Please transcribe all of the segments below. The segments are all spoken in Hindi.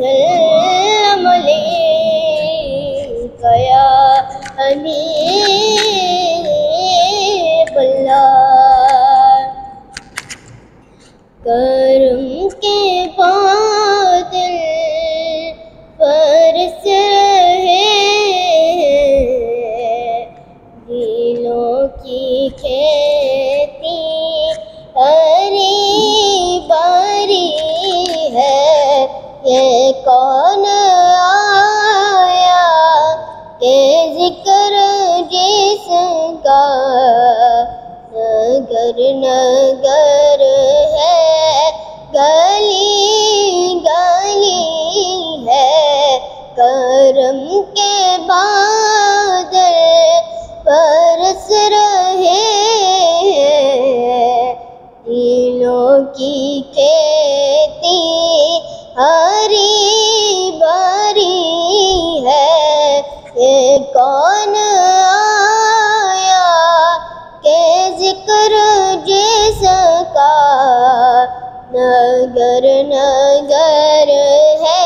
वसल्लम अलैका या हबीबल्लाह करम के बादल रहे कौन आया? के ज़िक्र जिसका नगर नगर है, गली गली है, करम के बादल बरस रहे हैं, दिलों की खेती ज़िक्र जिसका नगर नगर है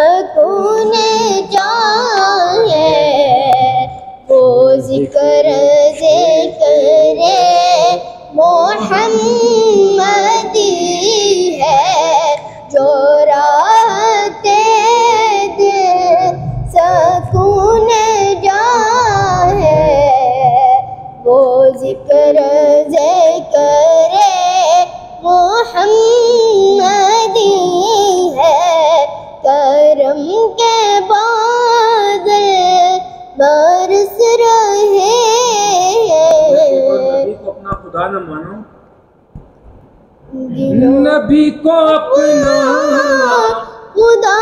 सकून जाए वो ज़िक्र ज़िक्र मोहम्मदी है ज़िक्र मोहम्मदी बादल बरस रहे और नबी को अपना खुदा न मानो। नबी को अपना खुदा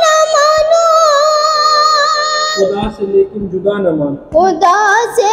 न मानो। खुदा से लेकिन जुदा न मानो। खुदा से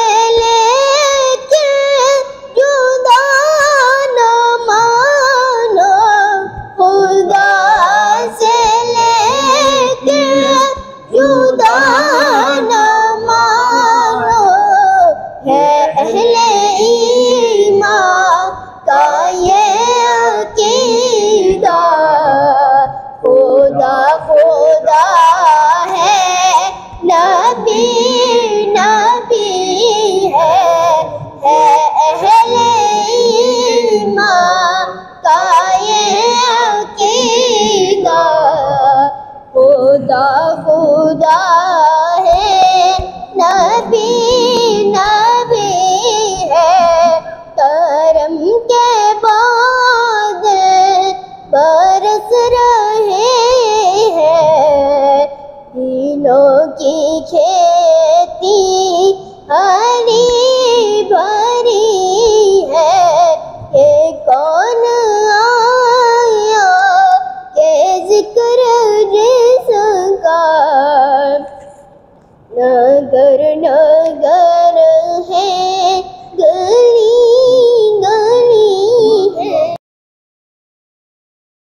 बरस रहे हैं। की खेती हरी भरी है। ये कौन आया? के ज़िक्र जिसका? नगर नगर